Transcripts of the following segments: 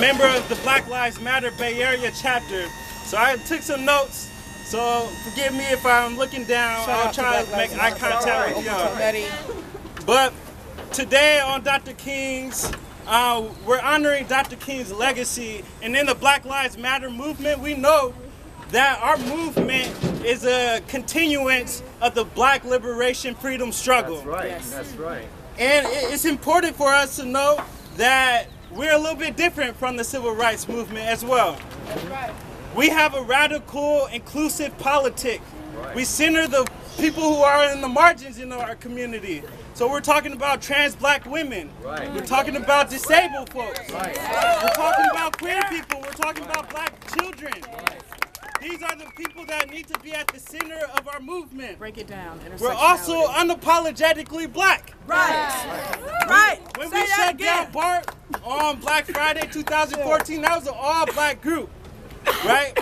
member of the Black Lives Matter Bay Area chapter. So I took some notes. So forgive me if I'm looking down. Shout I'll out to try to make eye Matter. contact with y'all. But today on Dr. King's, uh, we're honoring Dr. King's legacy. And in the Black Lives Matter movement, we know that our movement is a continuance of the black liberation freedom struggle. That's right. Yes. That's right. And it's important for us to know that we're a little bit different from the civil rights movement as well. Right. We have a radical, inclusive politic. Right. We center the people who are in the margins in our community. So we're talking about trans black women. Right. We're talking about disabled folks. We're talking about queer people. We're talking about black children. These are the people that need to be at the center of our movement. Break it down. We're also unapologetically black. right. Right. When Say we that shut again. down BART on Black Friday 2014, that was an all-black group, right?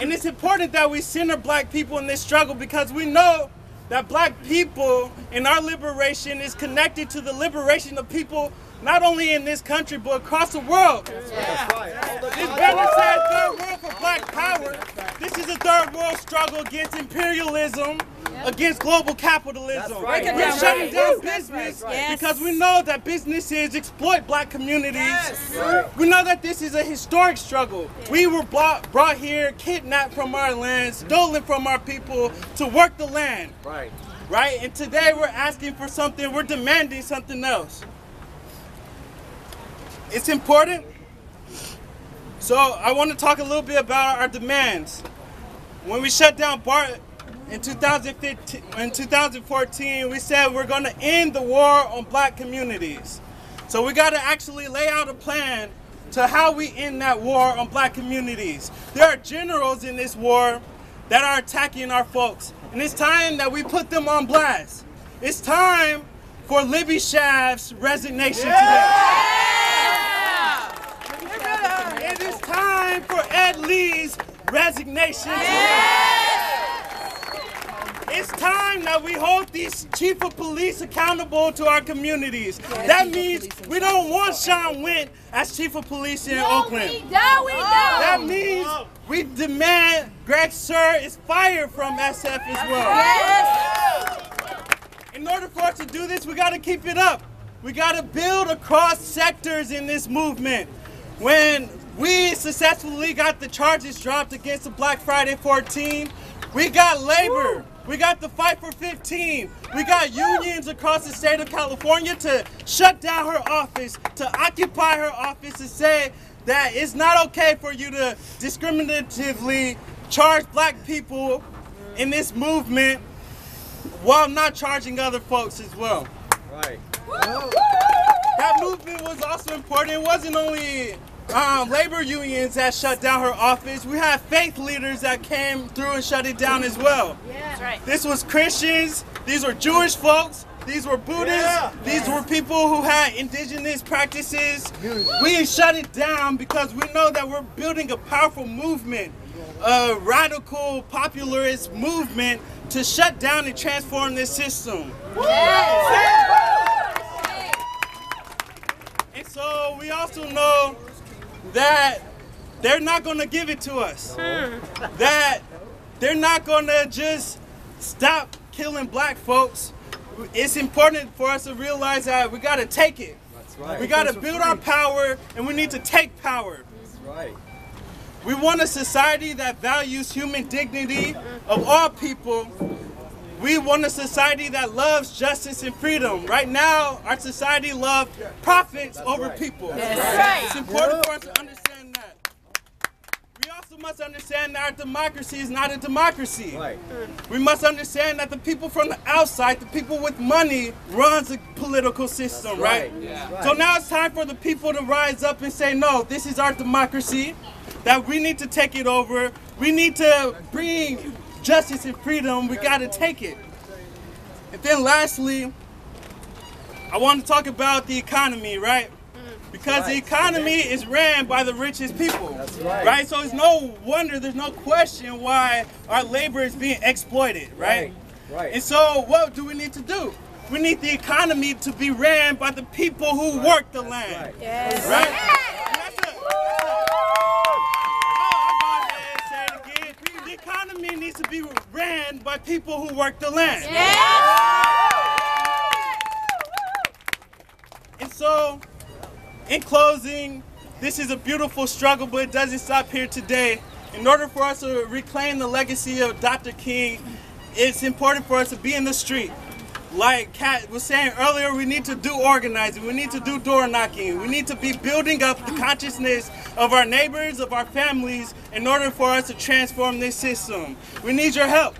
And it's important that we center black people in this struggle because we know that black people and our liberation is connected to the liberation of people not only in this country but across the world. All This banner says third world for black. This third world struggle against imperialism, against global capitalism. Right. We're down, shutting right. down That's business right. Yes. because we know that businesses exploit black communities. Yes. Right. We know that this is a historic struggle. We were brought, brought here, kidnapped from our land, stolen from our people to work the land, Right. right? And today we're asking for something, we're demanding something else. It's important. So I want to talk a little bit about our demands. When we shut down BART in 2015, in 2014, we said we're going to end the war on black communities. So we got to actually lay out a plan to how we end that war on black communities. There are generals in this war that are attacking our folks, and it's time that we put them on blast. It's time for Libby Schaaf's resignation today. It is time for Ed Lee's resignation. It's time that we hold these chief of police accountable to our communities. That means we don't want Sean Whent as chief of police here in Oakland. We don't, we oh. don't. That means we demand Greg Suhr is fired from SF as well. Yes. In order for us to do this, we got to keep it up. We got to build across sectors in this movement. When we successfully got the charges dropped against the Black Friday 14, we got labor. We got the fight for 15. We got unions across the state of California to shut down her office, to occupy her office, and say that it's not okay for you to discriminatively charge black people in this movement while not charging other folks as well. Right. That movement was also important. It wasn't only um, labor unions that shut down her office. We had faith leaders that came through and shut it down as well. That's right. This was Christians. These were Jewish folks. These were Buddhists. Yeah. These were people who had indigenous practices. We shut it down because we know that we're building a powerful movement, a radical popularist movement to shut down and transform this system. Yes. And so we also know that they're not going to give it to us. Hmm. That they're not going to just stop killing black folks. It's important for us to realize that we got to take it. That's right. We got to build our power and we need to take power. That's right. We want a society that values human dignity of all people. We want a society that loves justice and freedom. Right now, our society loves profits over right. people. That's right. It's important for us to understand that. We also must understand that our democracy is not a democracy. Right. Hmm. We must understand that the people from the outside, the people with money, runs the political system, right? That's right. So now it's time for the people to rise up and say, no, this is our democracy, that we need to take it over. We need to bring justice and freedom. We got to take it. And then lastly, I want to talk about the economy, right? Mm. Because the Right. economy is ran by the richest people. That's right. So it's no wonder, there's no question why our labor is being exploited, right? Right. And so what do we need to do? We need the economy to be ran by the people who work the land. right. Yes. Right? And that's a- by people who work the land. And so, in closing, this is a beautiful struggle, but it doesn't stop here today. In order for us to reclaim the legacy of Dr. King, it's important for us to be in the street. Like Kat was saying earlier, we need to do organizing, we need to do door knocking, we need to be building up the consciousness of our neighbors, of our families, in order for us to transform this system. We need your help.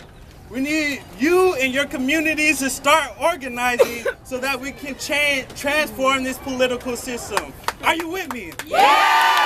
We need you and your communities to start organizing so that we can change, transform this political system. Are you with me? Yeah!